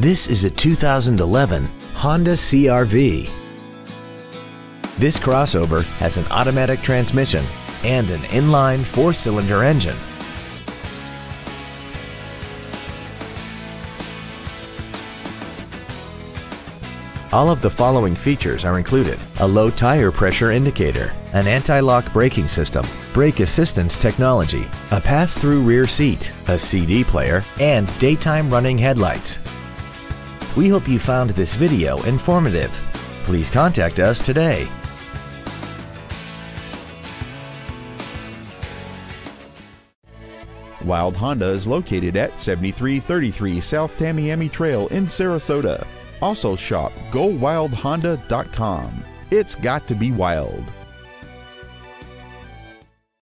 This is a 2011 Honda CR-V. This crossover has an automatic transmission and an inline four-cylinder engine. All of the following features are included. A low tire pressure indicator, an anti-lock braking system, brake assistance technology, a pass-through rear seat, a CD player, and daytime running headlights. We hope you found this video informative. Please contact us today. Wilde Honda is located at 7333 South Tamiami Trail in Sarasota. Also shop GoWildeHonda.com. It's got to be wild.